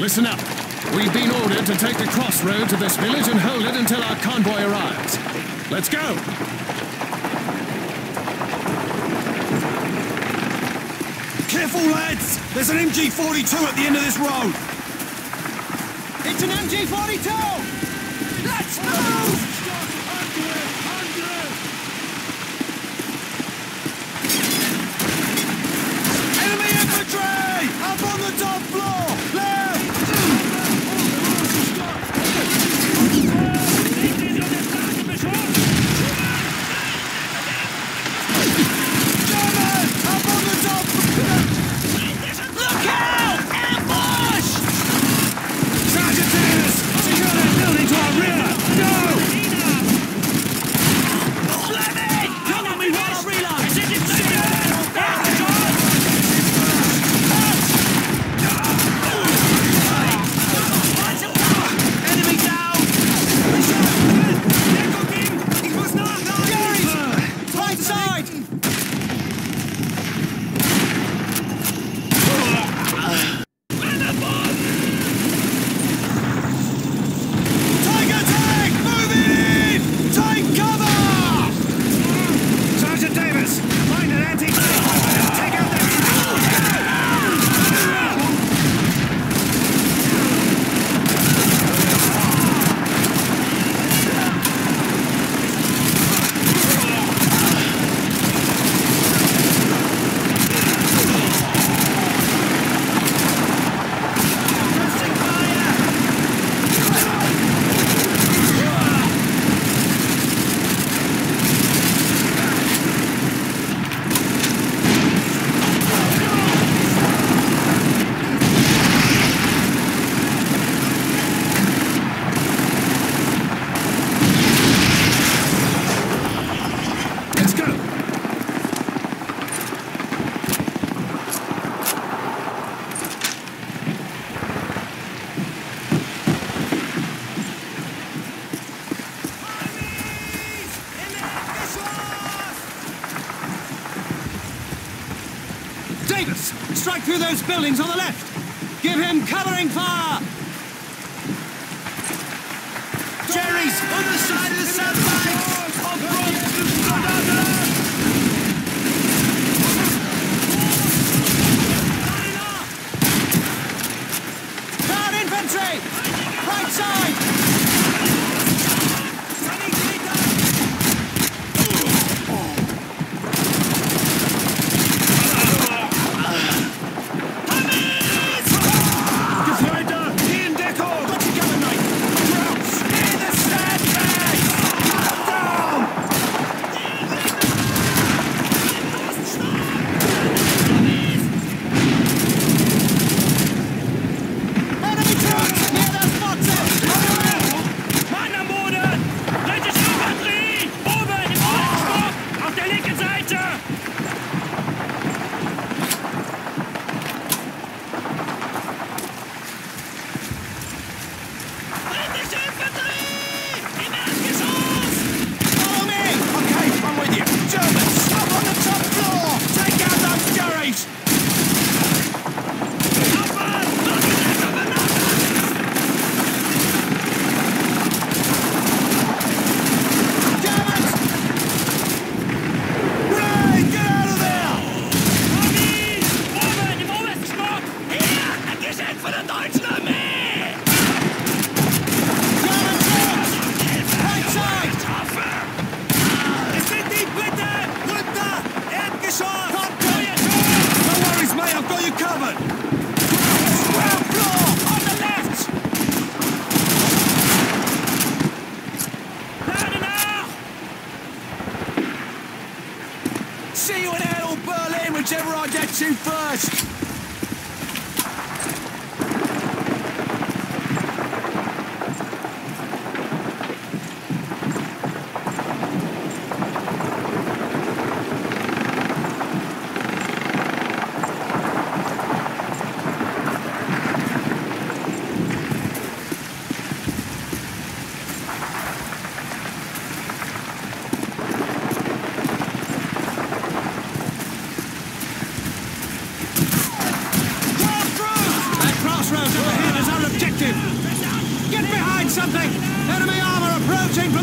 Listen up. We've been ordered to take the crossroad to this village and hold it until our convoy arrives. Let's go! Careful, lads! There's an MG-42 at the end of this road! It's an MG-42! Let's move! Enemy infantry! Up on the top floor!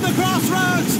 the crossroads.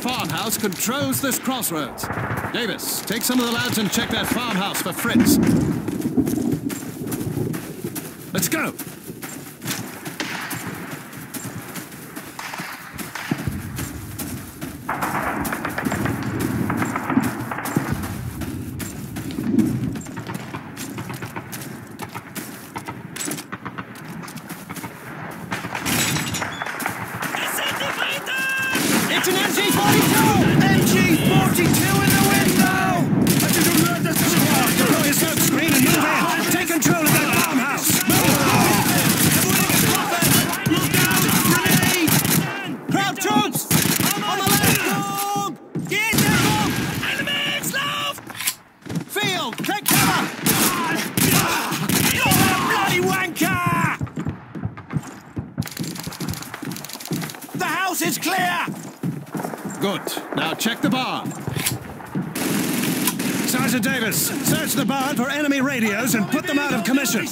farmhouse controls this crossroads. Davis, take some of the lads and check that farmhouse for Fritz. Let's go! house is clear! Good. Now check the barn. Sergeant Davis, search the barn for enemy radios and put them out of commission.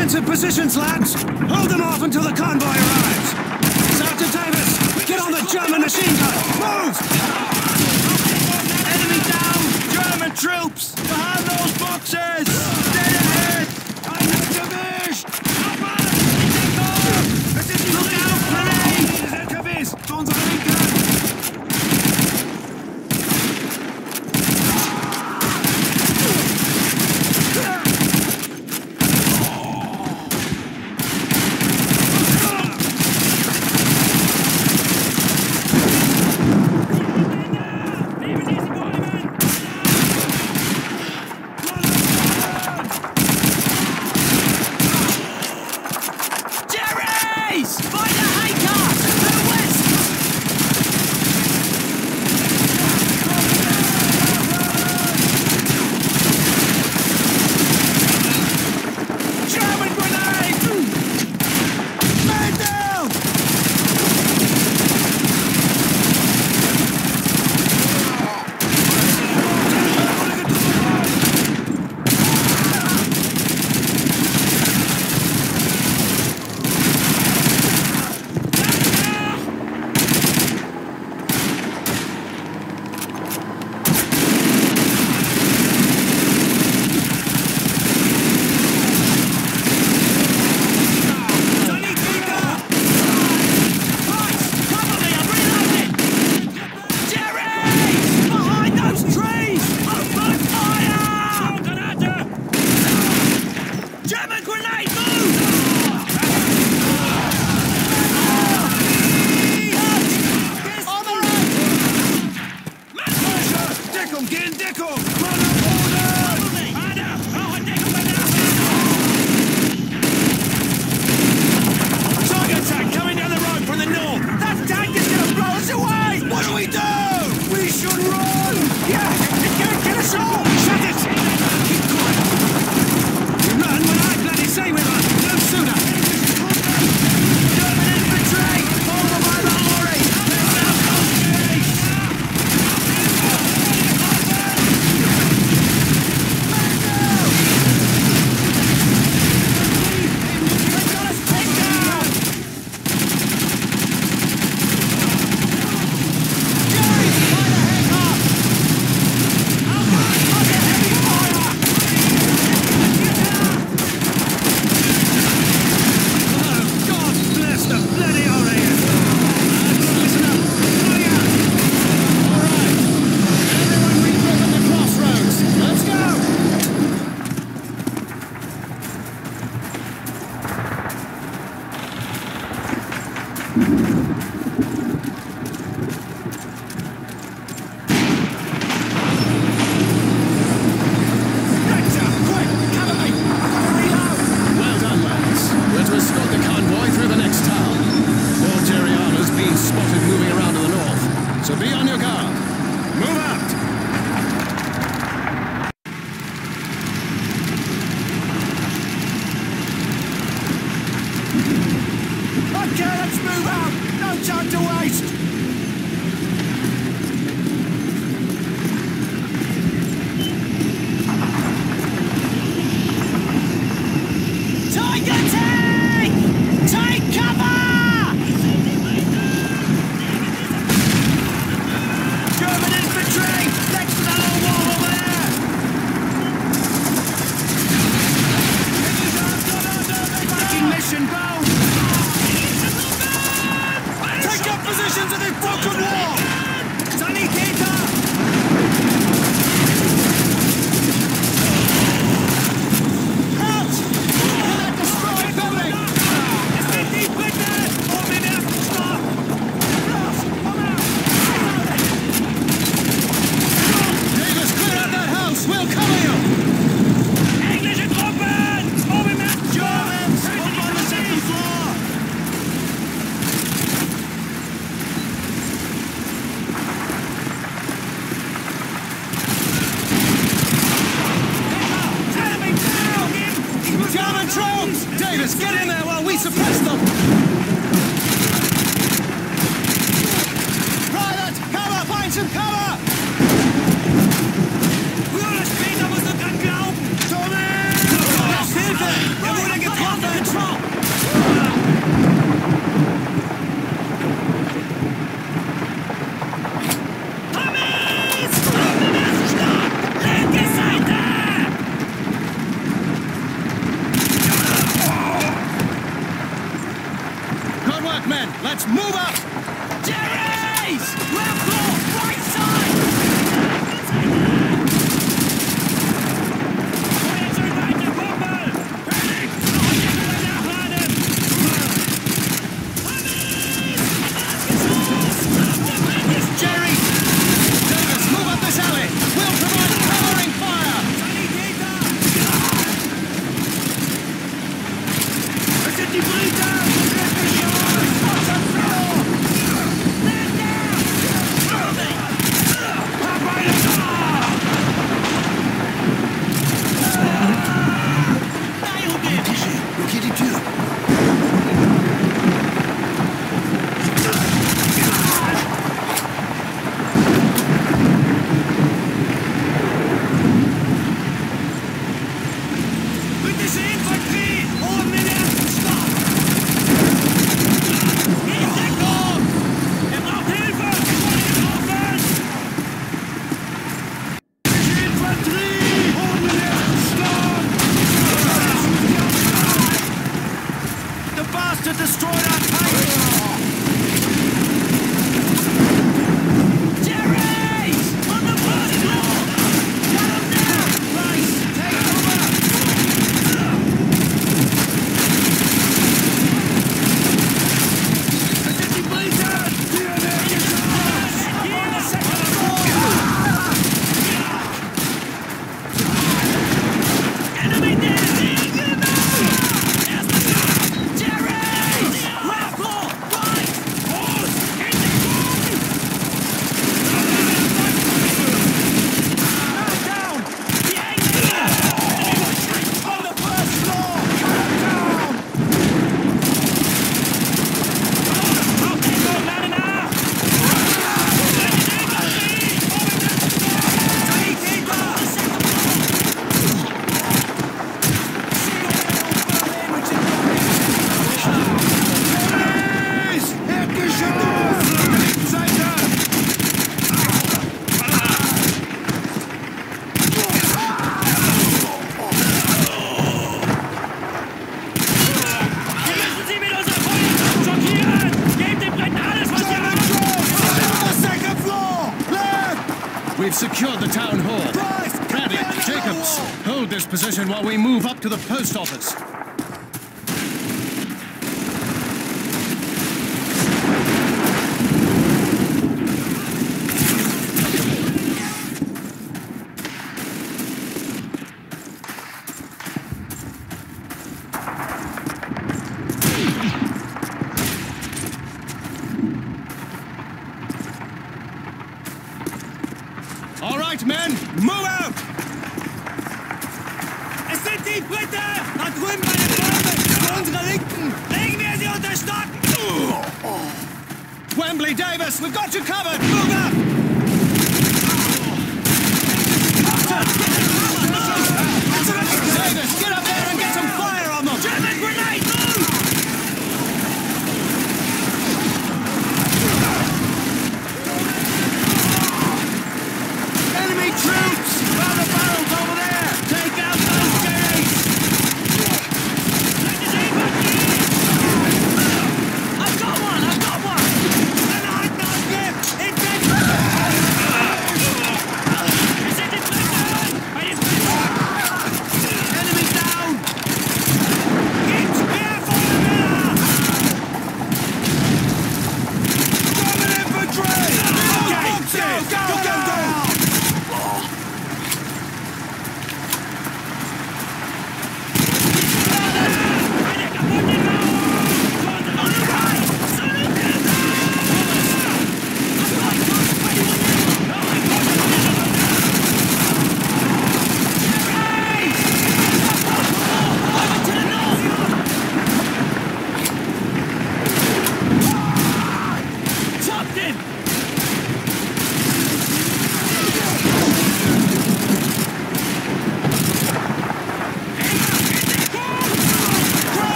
Defensive positions, lads! Hold them off until the convoy arrives! Sergeant Davis, get on the German machine gun! Move! Enemy down! German troops! Behind those boxes! Dead ahead! I'm not gewischt! Look out, Penny! Unsere Linke! Hold this position while we move up to the post office. troops!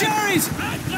Jerry's!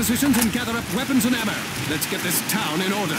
Positions and gather up weapons and ammo. Let's get this town in order.